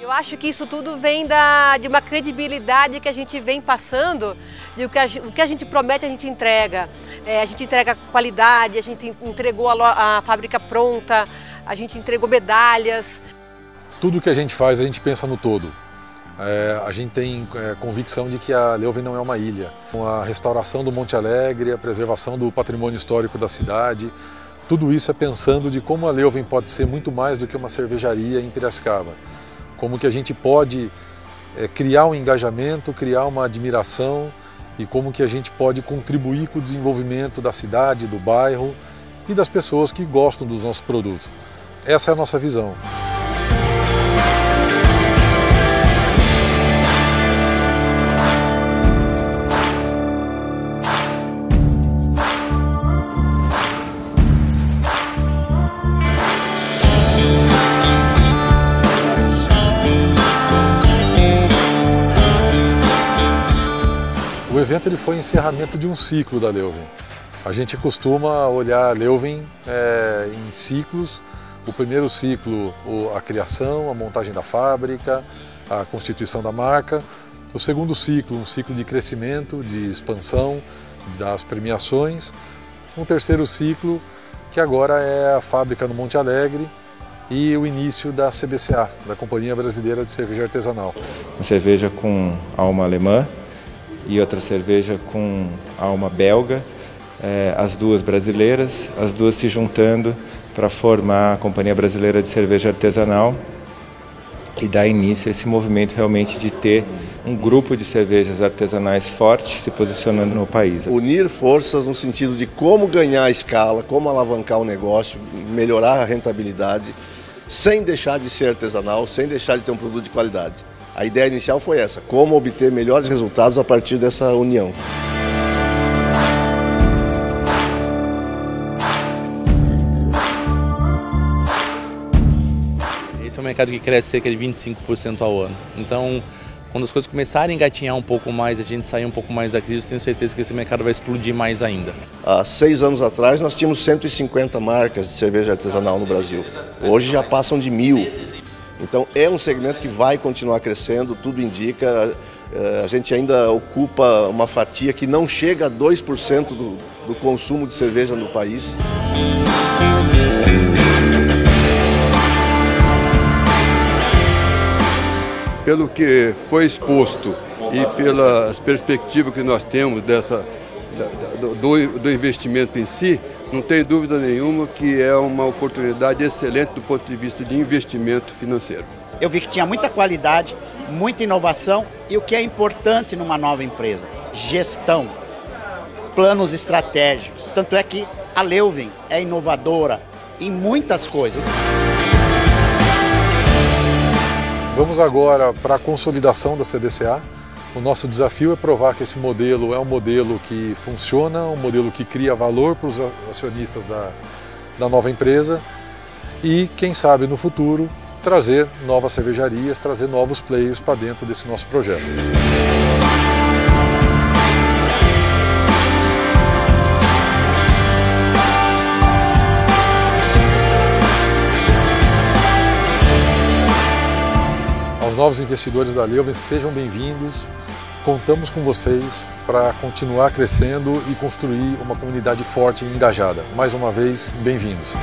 Eu acho que isso tudo vem da, de uma credibilidade que a gente vem passando e o que a, o que a gente promete a gente entrega. É, a gente entrega qualidade, a gente entregou a, a fábrica pronta, a gente entregou medalhas. Tudo que a gente faz, a gente pensa no todo. É, a gente tem é, convicção de que a Leuven não é uma ilha. Com a restauração do Monte Alegre, a preservação do patrimônio histórico da cidade, tudo isso é pensando de como a Leuven pode ser muito mais do que uma cervejaria em Piracicaba como que a gente pode é, criar um engajamento, criar uma admiração e como que a gente pode contribuir com o desenvolvimento da cidade, do bairro e das pessoas que gostam dos nossos produtos. Essa é a nossa visão. Evento ele foi o encerramento de um ciclo da Leuven. A gente costuma olhar a Leuven é, em ciclos. O primeiro ciclo, a criação, a montagem da fábrica, a constituição da marca. O segundo ciclo, um ciclo de crescimento, de expansão das premiações. Um terceiro ciclo, que agora é a fábrica no Monte Alegre, e o início da CBCA, da Companhia Brasileira de Cerveja Artesanal. Uma cerveja com alma alemã, e outra cerveja com alma belga, é, as duas brasileiras, as duas se juntando para formar a Companhia Brasileira de Cerveja Artesanal e dar início a esse movimento realmente de ter um grupo de cervejas artesanais forte se posicionando no país. Unir forças no sentido de como ganhar escala, como alavancar o negócio, melhorar a rentabilidade, sem deixar de ser artesanal, sem deixar de ter um produto de qualidade. A ideia inicial foi essa, como obter melhores resultados a partir dessa união. Esse é um mercado que cresce cerca de 25% ao ano. Então, quando as coisas começarem a engatinhar um pouco mais, a gente sair um pouco mais da crise, eu tenho certeza que esse mercado vai explodir mais ainda. Há seis anos atrás, nós tínhamos 150 marcas de cerveja artesanal no Brasil. Hoje já passam de mil. Então é um segmento que vai continuar crescendo, tudo indica. Eh, a gente ainda ocupa uma fatia que não chega a 2% do, do consumo de cerveja no país. Pelo que foi exposto e pelas perspectivas que nós temos dessa, do, do investimento em si, não tem dúvida nenhuma que é uma oportunidade excelente do ponto de vista de investimento financeiro. Eu vi que tinha muita qualidade, muita inovação e o que é importante numa nova empresa, gestão, planos estratégicos. Tanto é que a Leuven é inovadora em muitas coisas. Vamos agora para a consolidação da CBCA. O nosso desafio é provar que esse modelo é um modelo que funciona, um modelo que cria valor para os acionistas da, da nova empresa e, quem sabe, no futuro, trazer novas cervejarias, trazer novos players para dentro desse nosso projeto. Novos investidores da Leuven, sejam bem-vindos. Contamos com vocês para continuar crescendo e construir uma comunidade forte e engajada. Mais uma vez, bem-vindos.